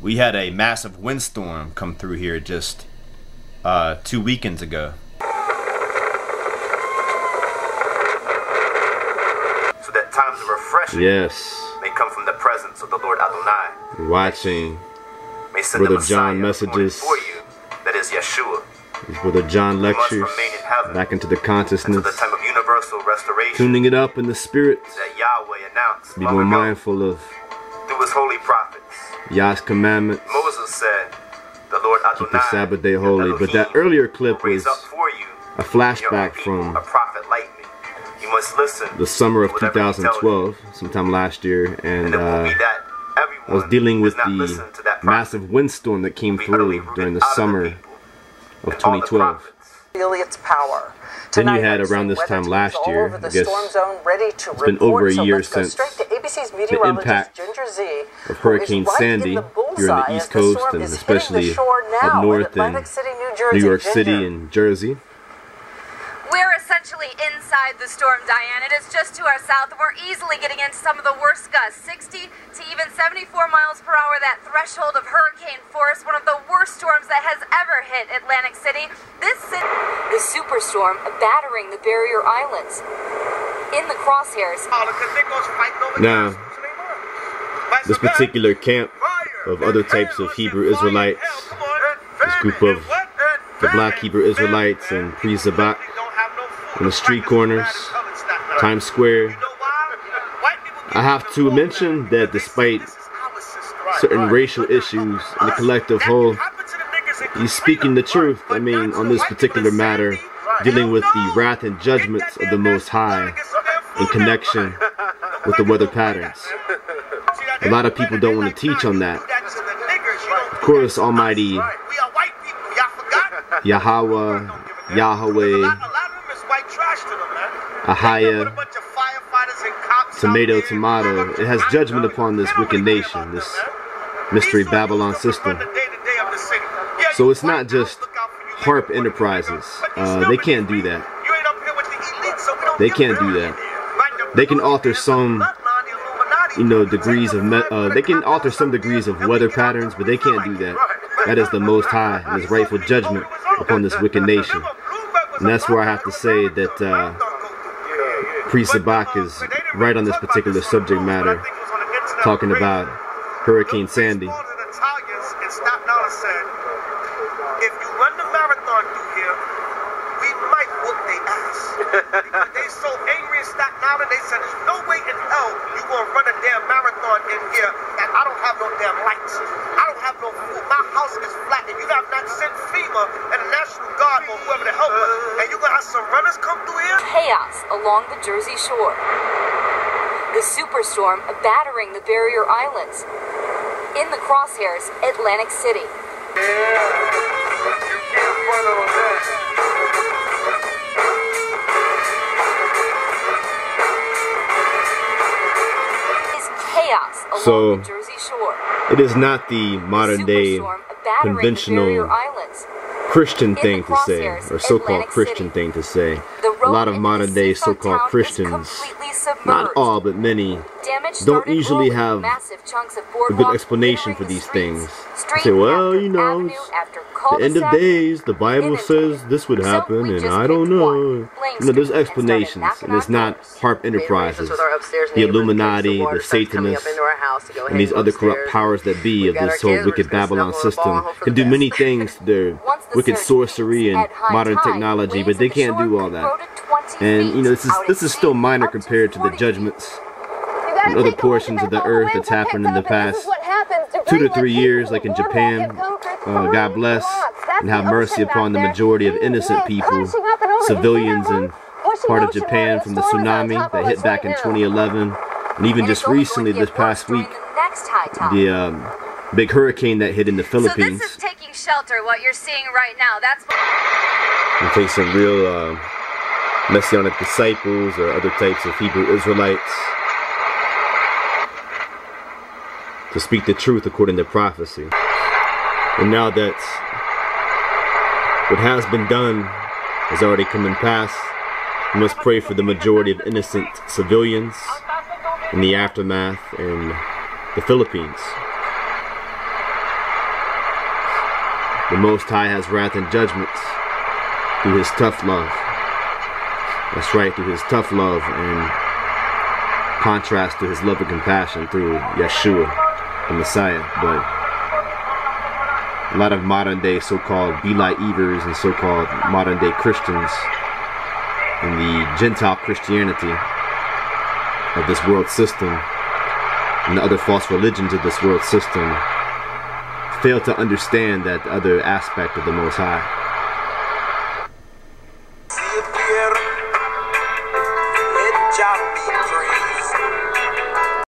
we had a massive windstorm come through here just uh, two weekends ago. So that times of refreshing Yes, may come from the presence of the Lord Adonai. watching May send Brother the John messages. for you. That is Yeshua. these Brother John lectures back into the Until consciousness, the time of universal restoration tuning it up in the spirit. that Yahweh announced Be more mindful of Yah's commandments. Moses said, "The Lord Keep the Sabbath day holy. But that earlier clip will was up for you a flashback from a prophet like me. You must listen the summer of to whatever he tells you. 2012, sometime last year, and And uh, be that everyone I was dealing with the that massive windstorm that came will be utterly through during the out of summer of and all the 2012. feel its power. Then you had around this time last year, I guess storm zone ready to it's been over a year let's since straight to ABC's the meteorologist impact Ginger Zee, of Hurricane right Sandy in the here in the East Coast storm and is hitting especially the up north in New Jersey. New York City and Jersey. We're essentially inside the storm, Diane. It is just to our south, we're easily getting into some of the worst gusts 60 to even 74 miles per hour, that threshold of hurricane force, one of the worst storms that has ever hit Atlantic city. Superstorm battering the barrier islands. In the crosshairs, Now, this particular camp of other types of Hebrew Israelites, this group of the black Hebrew Israelites and pre Zabak in the street corners, Times Square. I have to mention that despite certain racial issues in the collective whole, he's speaking the truth. I mean, on this particular matter, dealing with the wrath and judgments of the Most High in connection with the weather patterns. A lot of people don't want to teach on that. Of course, Almighty Yahweh, Yahweh, Ahaya, tomato, tomato. It has judgment upon this wicked nation, this mystery Babylon system. So it's not just HAARP Enterprises. Uh, they can't do that. They can't do that. They can alter some, you know, degrees of, uh, they can alter some degrees of weather patterns, but they can't do that. That is the Most High and His rightful judgment upon this wicked nation. And that's where I have to say that uh, Priest Sabak is right on this particular subject matter, talking about Hurricane Sandy. If you run the marathon through here, we might whoop their ass. Because they so angry in Staten Island, they said, there's no way in hell you gonna run a damn marathon in here and I don't have no damn lights. I don't have no food. My house is flat and you have not sent FEMA and the National Guard or whoever to help us. And you gonna have some runners come through here? chaos along the Jersey shore. The superstorm battering the barrier islands. In the crosshairs, Atlantic City. Is So, the Jersey shore. It is not the modern day Superstorm battering the conventional. Christian thing to say, or so-called Christian thing to say. A lot of modern day so-called Christians, not all, but many, don't usually have Massive chunks of a good explanation for these things. Street They say, well, you know, it's the end of days, the Bible says this would happen, and I don't know. You know, there's Street, and started explanations, and it's not. HAARP Enterprises, With our upstairs the Illuminati, the water starts coming up Satanists, into our house to go ahead and these other corrupt powers that be of this whole wicked Babylon snuggle in the ball and system can do many things to their wicked sorcery and modern technology, but they can't do all that. grow to 20 And you know, this is this is still minor compared to the judgments and other portions of the earth that's happened in the past two to three years, like in Japan. Uh, God bless and have mercy upon the majority of innocent people, civilians, and part of Japan from the tsunami that hit back in 2011, and even just recently this past week, the next high tide. the um, big hurricane that hit in the So Philippines. this is taking shelter, what you're seeing right now. That's what. and take some real uh, messianic disciples or other types of Hebrew Israelites to speak the truth according to prophecy. And now that what has been done has already come and passed, we must pray for the majority of innocent civilians in the aftermath in the Philippines. The Most High has wrath and judgments through his tough love. That's right, through his tough love and contrast to his love and compassion through Yeshua, the Messiah. But a lot of modern day so-called Believers and so-called modern day Christians in the Gentile Christianity of this world system and the other false religions of this world system fail to understand that other aspect of the Most High.